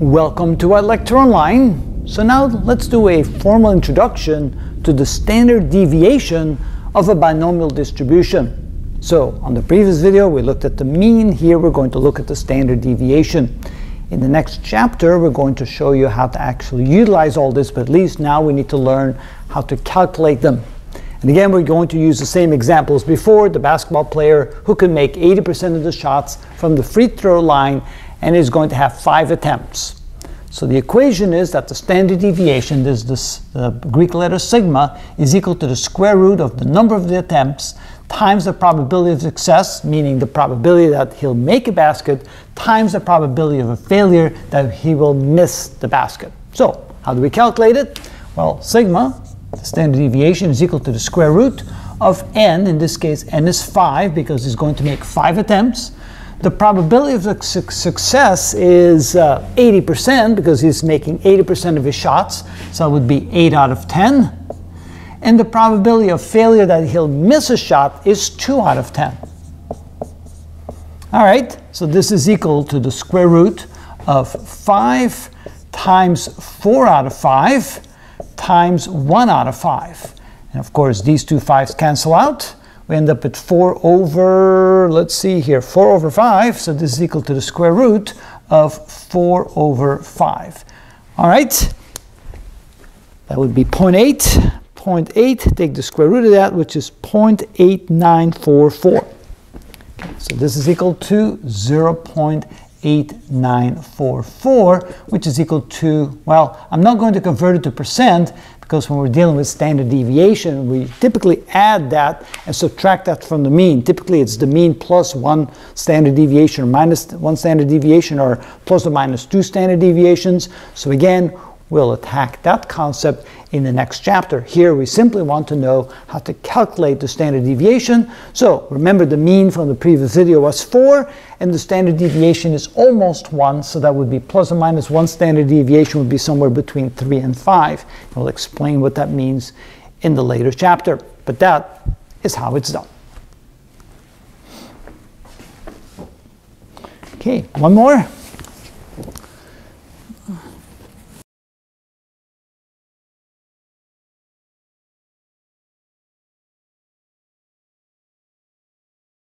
Welcome to ilectureonline. So now let's do a formal introduction to the standard deviation of a binomial distribution. So on the previous video we looked at the mean, here we're going to look at the standard deviation. In the next chapter we're going to show you how to actually utilize all this, but at least now we need to learn how to calculate them. And again, we're going to use the same example as before, the basketball player who can make 80% of the shots from the free throw line and is going to have five attempts. So the equation is that the standard deviation, this is the Greek letter sigma, is equal to the square root of the number of the attempts times the probability of success, meaning the probability that he'll make a basket, times the probability of a failure that he will miss the basket. So how do we calculate it? Well, sigma, the standard deviation, is equal to the square root of n, in this case n is 5 because he's going to make 5 attempts, the probability of success is uh, 80% because he's making 80% of his shots, so it would be 8 out of 10. And the probability of failure that he'll miss a shot is 2 out of 10. All right, so this is equal to the square root of 5 times 4 out of 5 times 1 out of 5. And of course, these two 5s cancel out we end up at 4 over, let's see here, 4 over 5, so this is equal to the square root of 4 over 5. All right, that would be 0.8. 0.8, take the square root of that, which is 0.8944. So this is equal to 0.8944, which is equal to, well, I'm not going to convert it to percent because when we're dealing with standard deviation, we typically add that and subtract that from the mean. Typically, it's the mean plus one standard deviation or minus one standard deviation or plus or minus two standard deviations. So again, we'll attack that concept in the next chapter. Here we simply want to know how to calculate the standard deviation. So remember the mean from the previous video was 4 and the standard deviation is almost 1 so that would be plus or minus 1 standard deviation would be somewhere between 3 and 5. We'll explain what that means in the later chapter. But that is how it's done. Okay, one more.